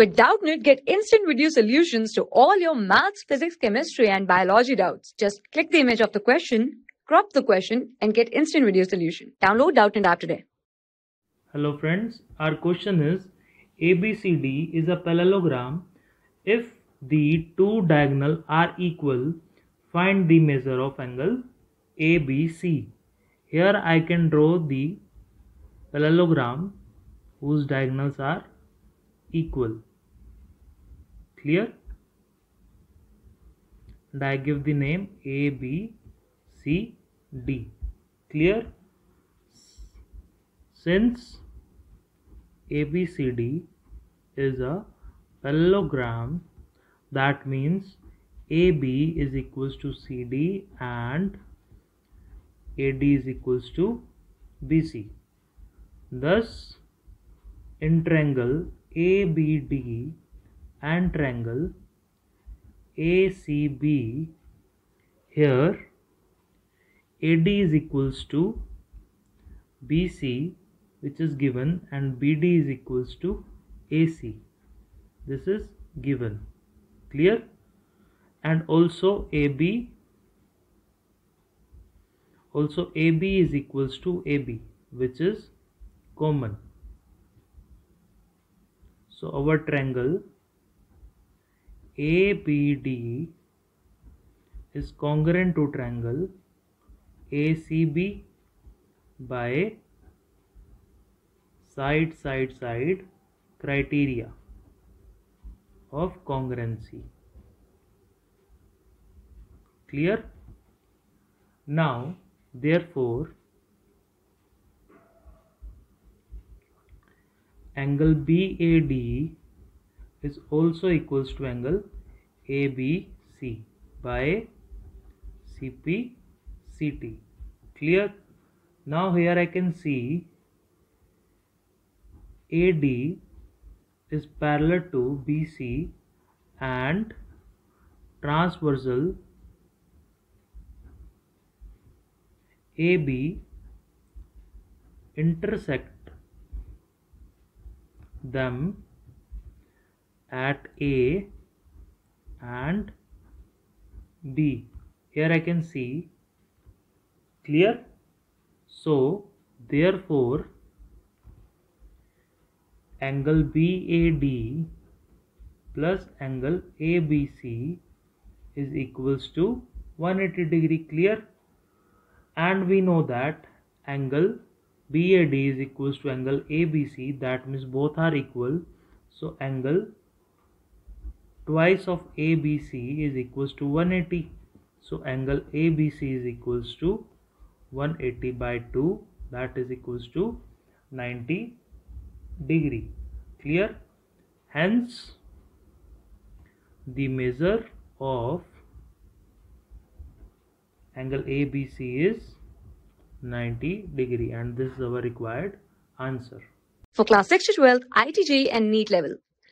With Doubtnut, get instant video solutions to all your maths, physics, chemistry, and biology doubts. Just click the image of the question, crop the question, and get instant video solution. Download Doubtnut app today. Hello friends, our question is ABCD is a parallelogram. If the two diagonal are equal, find the measure of angle ABC. Here I can draw the parallelogram whose diagonals are equal. Clear? And I give the name A, B, C, D. Clear? Since ABCD is a parallelogram, that means AB is equals to CD and AD is equals to BC. Thus, in triangle ABD and triangle ACB, here AD is equals to BC which is given and BD is equals to AC. This is given. Clear? And also AB also AB is equals to AB which is common. So our triangle ABD is congruent to triangle ACB by side side side criteria of congruency. Clear? Now, therefore, angle BAD is also equals to angle ABC by CPCT. Clear? Now here I can see AD is parallel to BC and transversal AB intersect them at A and B. Here I can see clear. So therefore angle BAD plus angle ABC is equals to 180 degree clear and we know that angle BAD is equals to angle ABC that means both are equal so angle twice of ABC is equals to 180 so angle ABC is equals to 180 by 2 that is equals to 90 degree. Clear? Hence the measure of angle ABC is 90 degree. And this is our required answer. For class 6 to 12, IIT JEE and NEET level.